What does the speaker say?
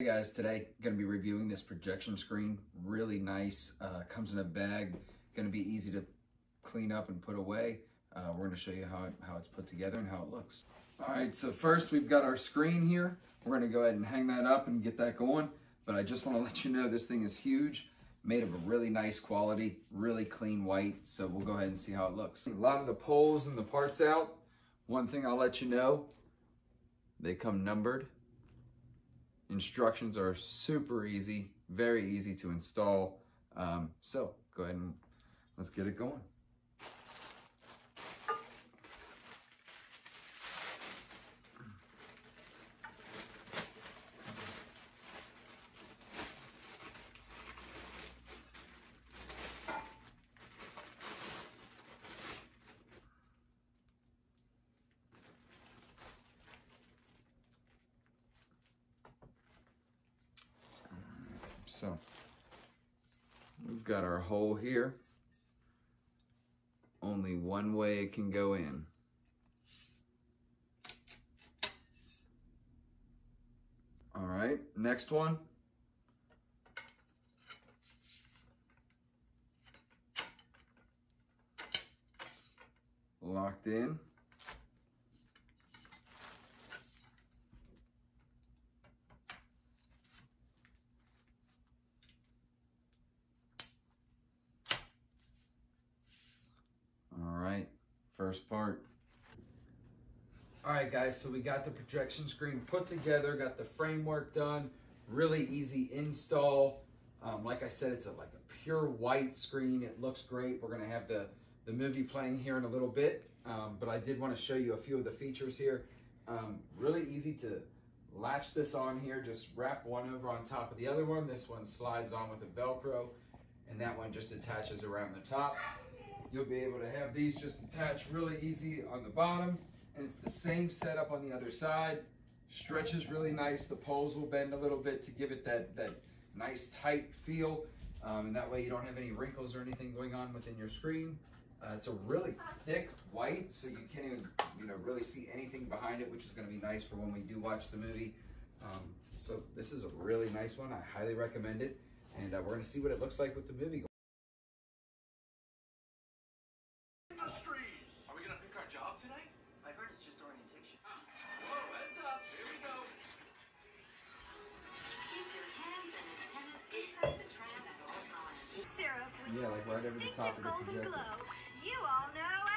Hey guys, today going to be reviewing this projection screen. Really nice. Uh, comes in a bag. Going to be easy to clean up and put away. Uh, we're going to show you how, it, how it's put together and how it looks. All right, so first we've got our screen here. We're going to go ahead and hang that up and get that going. But I just want to let you know this thing is huge, made of a really nice quality, really clean white. So we'll go ahead and see how it looks. A lot of the poles and the parts out. One thing I'll let you know, they come numbered. Instructions are super easy, very easy to install. Um, so go ahead and let's get it going. So we've got our hole here. Only one way it can go in. All right, next one. Locked in. First part. All right, guys, so we got the projection screen put together, got the framework done, really easy install. Um, like I said, it's a, like a pure white screen. It looks great. We're gonna have the, the movie playing here in a little bit, um, but I did wanna show you a few of the features here. Um, really easy to latch this on here, just wrap one over on top of the other one. This one slides on with a Velcro, and that one just attaches around the top. You'll be able to have these just attached really easy on the bottom. And it's the same setup on the other side. Stretches really nice. The poles will bend a little bit to give it that, that nice tight feel. Um, and that way you don't have any wrinkles or anything going on within your screen. Uh, it's a really thick white, so you can't even you know really see anything behind it, which is going to be nice for when we do watch the movie. Um, so this is a really nice one. I highly recommend it. And uh, we're going to see what it looks like with the movie. Yeah, like right over the top of the projector. Glow. You all know